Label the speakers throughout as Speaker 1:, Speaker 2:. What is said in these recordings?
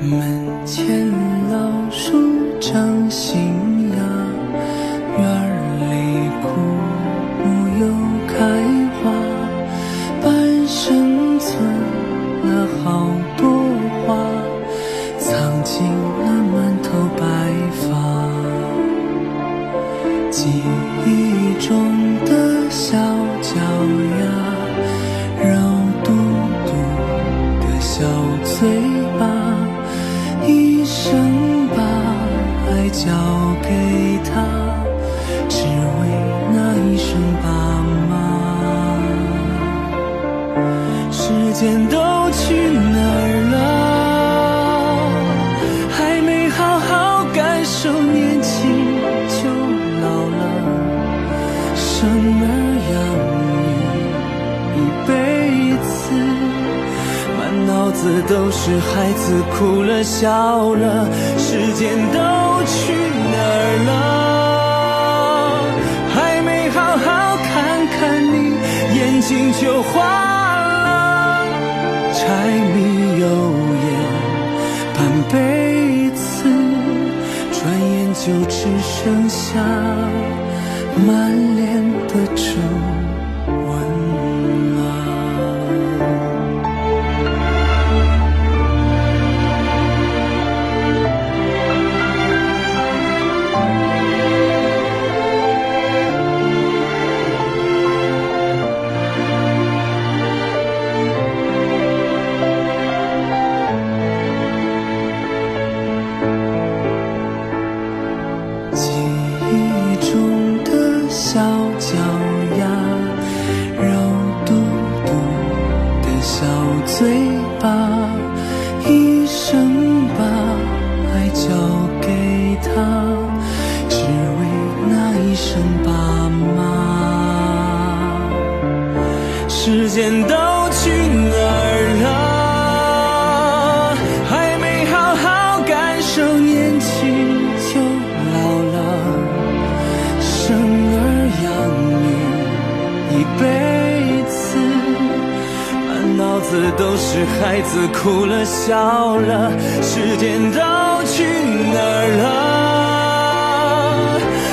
Speaker 1: 门前老树长新芽，院里枯木又开花，半生存了好多话，藏进了满头白发，记忆中的小脚丫。交给他，只为那一声爸妈。时间都子都是孩子哭了笑了，时间都去哪儿了？还没好好看看你，眼睛就花了，柴米油盐半辈子，转眼就只剩下满脸的皱小嘴巴，一生把爱交给他，只为那一声爸妈。时间都去哪儿了？还没好好感受年轻子都是孩子哭了笑了，时间都去哪儿了？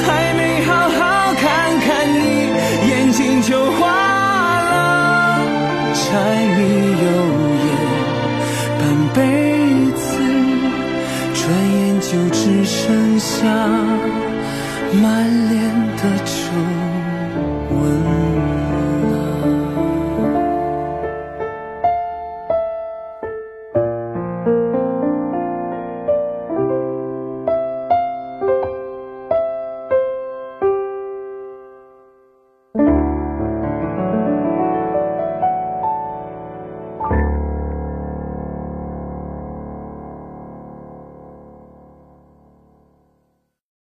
Speaker 1: 还没好好看看你，眼睛就花了，柴米油盐半辈子，转眼就只剩下满脸